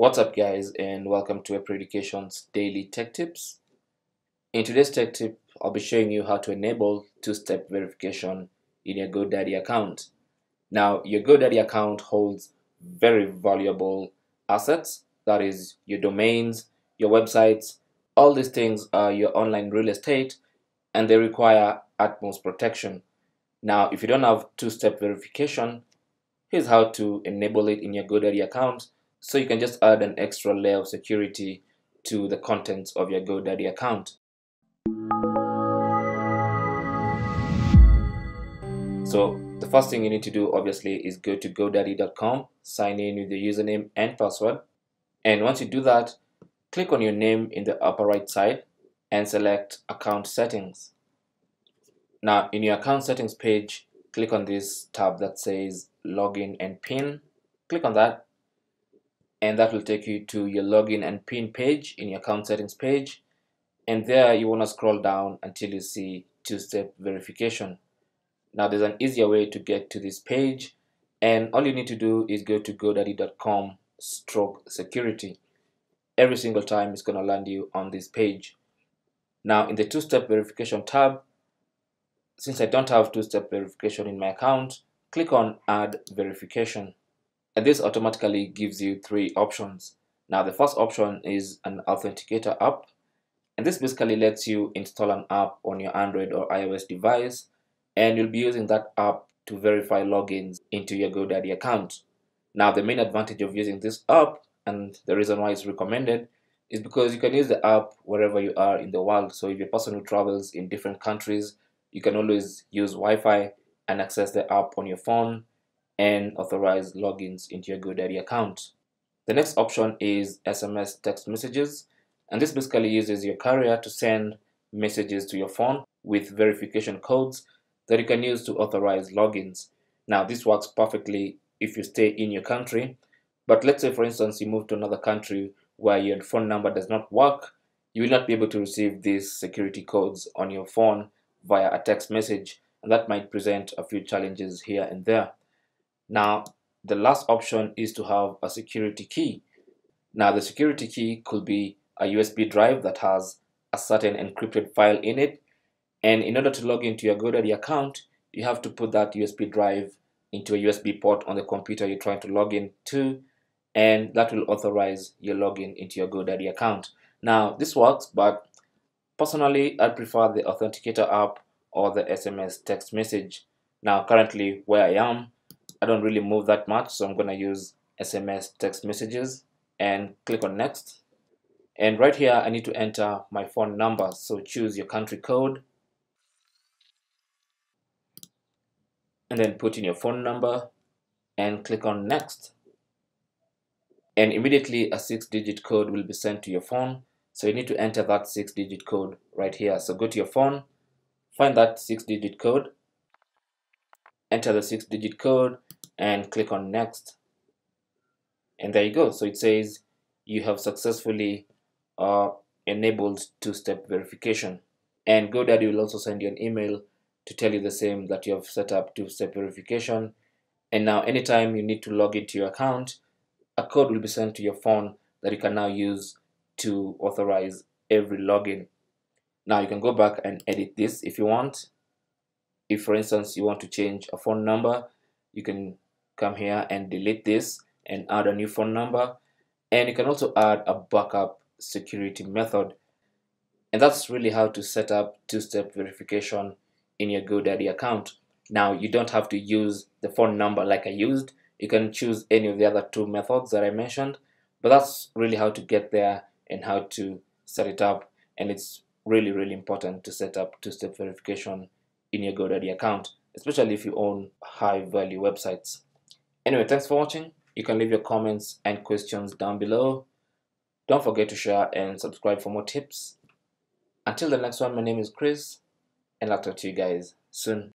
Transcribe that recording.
What's up guys and welcome to WebPro Education's daily tech tips. In today's tech tip, I'll be showing you how to enable two-step verification in your GoDaddy account. Now, your GoDaddy account holds very valuable assets, that is your domains, your websites, all these things are your online real estate and they require utmost protection. Now, if you don't have two-step verification, here's how to enable it in your GoDaddy account so you can just add an extra layer of security to the contents of your GoDaddy account. So the first thing you need to do obviously is go to godaddy.com, sign in with your username and password. And once you do that, click on your name in the upper right side and select account settings. Now in your account settings page, click on this tab that says login and pin. Click on that and that will take you to your login and pin page in your account settings page. And there you want to scroll down until you see two-step verification. Now there's an easier way to get to this page and all you need to do is go to godaddy.com stroke security. Every single time it's going to land you on this page. Now in the two-step verification tab since I don't have two-step verification in my account click on add verification and this automatically gives you three options. Now the first option is an authenticator app and this basically lets you install an app on your Android or iOS device and you'll be using that app to verify logins into your GoDaddy account. Now the main advantage of using this app and the reason why it's recommended is because you can use the app wherever you are in the world. So if you're a person who travels in different countries, you can always use Wi-Fi and access the app on your phone and authorize logins into your GoDaddy account. The next option is SMS text messages, and this basically uses your carrier to send messages to your phone with verification codes that you can use to authorize logins. Now, this works perfectly if you stay in your country, but let's say, for instance, you move to another country where your phone number does not work, you will not be able to receive these security codes on your phone via a text message, and that might present a few challenges here and there. Now, the last option is to have a security key. Now, the security key could be a USB drive that has a certain encrypted file in it. And in order to log into your GoDaddy account, you have to put that USB drive into a USB port on the computer you're trying to log in to, and that will authorize your login into your GoDaddy account. Now, this works, but personally, I prefer the Authenticator app or the SMS text message. Now, currently, where I am, I don't really move that much so I'm gonna use SMS text messages and click on next. And right here I need to enter my phone number so choose your country code. And then put in your phone number and click on next. And immediately a six digit code will be sent to your phone. So you need to enter that six digit code right here. So go to your phone find that six digit code enter the six digit code and click on next. And there you go. So it says you have successfully uh, enabled two-step verification. And GoDaddy will also send you an email to tell you the same that you have set up two-step verification. And now anytime you need to log into your account a code will be sent to your phone that you can now use to authorize every login. Now you can go back and edit this if you want. If for instance you want to change a phone number you can come here and delete this and add a new phone number. And you can also add a backup security method. And that's really how to set up two-step verification in your GoDaddy account. Now you don't have to use the phone number like I used. You can choose any of the other two methods that I mentioned. But that's really how to get there and how to set it up. And it's really really important to set up two-step verification in your GoDaddy account, especially if you own high value websites. Anyway, thanks for watching. You can leave your comments and questions down below. Don't forget to share and subscribe for more tips. Until the next one, my name is Chris, and I'll talk to you guys soon.